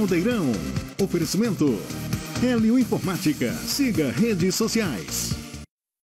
Caldeirão. Oferecimento. Helio Informática. Siga redes sociais.